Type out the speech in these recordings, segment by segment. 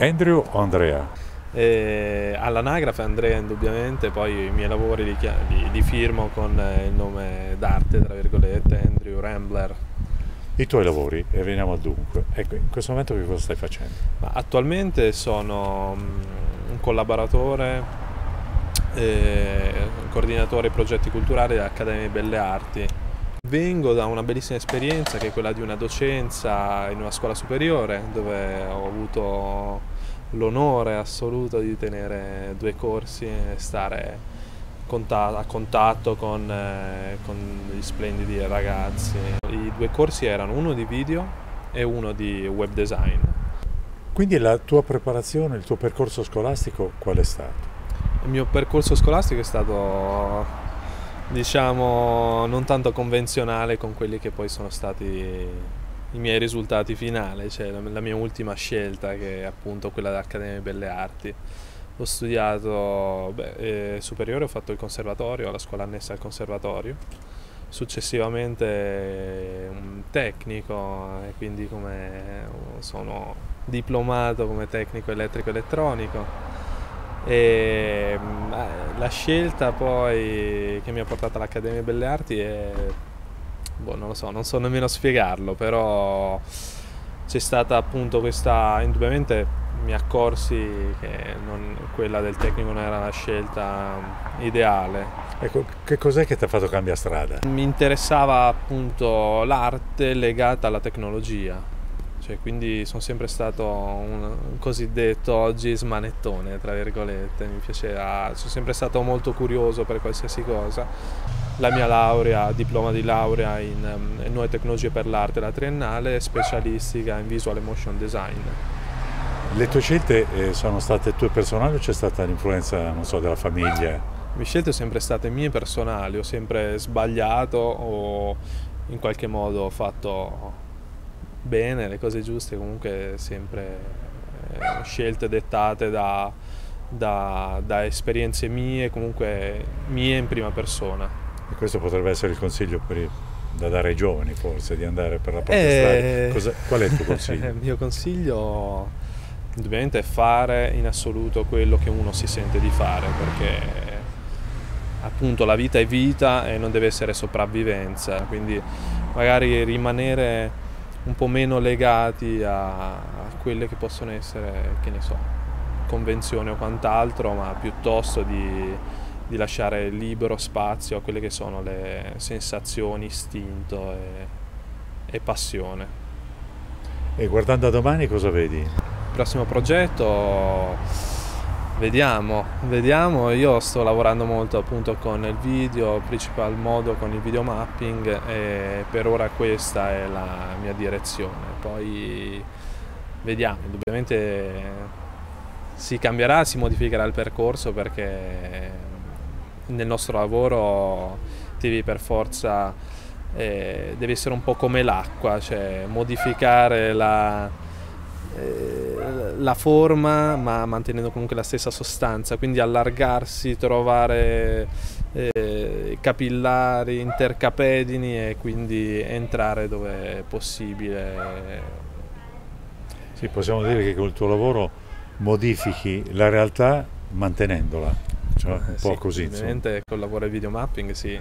Andrew o Andrea? E all'anagrafe Andrea indubbiamente, poi i miei lavori li, li, li firmo con eh, il nome d'arte, tra virgolette, Andrew Rambler. I tuoi lavori, e veniamo al dunque, ecco, in questo momento che cosa stai facendo? Attualmente sono mm, un collaboratore, eh, coordinatore progetti culturali dell'Accademia Belle Arti. Vengo da una bellissima esperienza che è quella di una docenza in una scuola superiore dove ho avuto l'onore assoluto di tenere due corsi e stare a contatto con, eh, con gli splendidi ragazzi. I due corsi erano uno di video e uno di web design. Quindi la tua preparazione, il tuo percorso scolastico qual è stato? Il mio percorso scolastico è stato, diciamo, non tanto convenzionale con quelli che poi sono stati i miei risultati finali, cioè la, mia ultima scelta che è appunto quella dell'Accademia Belle Arti. Ho studiato beh, eh, superiore, ho fatto il conservatorio, la scuola annessa al conservatorio, successivamente un tecnico e quindi come sono diplomato come tecnico elettrico elettronico e la scelta poi che mi ha portato all'Accademia Belle Arti è boh, non lo so, non so nemmeno spiegarlo, però c'è stata appunto questa, indubbiamente mi accorsi che non, quella del tecnico non era la scelta ideale. Ecco, che cos'è che ti ha fatto cambiare strada? Mi interessava appunto l'arte legata alla tecnologia. Cioè, quindi sono sempre stato un, cosiddetto oggi smanettone, tra virgolette, mi piaceva, sono sempre stato molto curioso per qualsiasi cosa la mia laurea, diploma di laurea in, um, Nuove Tecnologie per l'Arte, la triennale, specialistica in Visual e Motion Design. Le tue scelte eh, sono state tue personali o c'è stata l'influenza, non so, della famiglia? Le mie scelte sono sempre state mie personali, ho sempre sbagliato o in qualche modo fatto bene, le cose giuste, comunque sempre eh, scelte dettate da, da, da esperienze mie, comunque mie in prima persona. E questo potrebbe essere il consiglio per, da dare ai giovani forse, di andare per la propria eh, strada. Cosa, qual è il tuo consiglio? il mio consiglio indubbiamente è fare in assoluto quello che uno si sente di fare, perché appunto la vita è vita e non deve essere sopravvivenza, quindi magari rimanere un po' meno legati a, a quelle che possono essere, che ne so, convenzioni o quant'altro, ma piuttosto di di lasciare libero spazio a quelle che sono le sensazioni, istinto e, e passione. E guardando a domani cosa vedi? Il prossimo progetto vediamo, vediamo, io sto lavorando molto appunto con il video, principal modo con il video mapping e per ora questa è la mia direzione. Poi vediamo, indubbiamente si cambierà, si modificherà il percorso perché nel nostro lavoro devi per forza, eh, devi essere un po' come l'acqua, cioè modificare la, eh, la forma ma mantenendo comunque la stessa sostanza, quindi allargarsi, trovare eh, capillari, intercapedini e quindi entrare dove è possibile. Sì, possiamo dire che con il tuo lavoro modifichi la realtà mantenendola cioè, un po' sì, così. Ovviamente col lavoro di video mapping sì,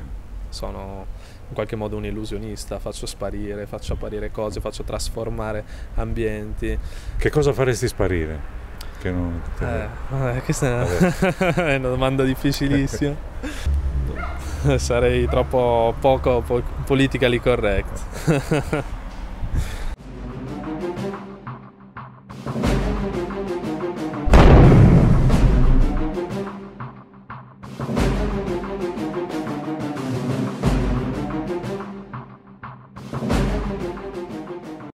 sono in qualche modo un illusionista, faccio sparire, faccio apparire cose, faccio trasformare ambienti. Che cosa faresti sparire? Che non... eh, questa è una domanda difficilissima. Sarei troppo poco politically correct.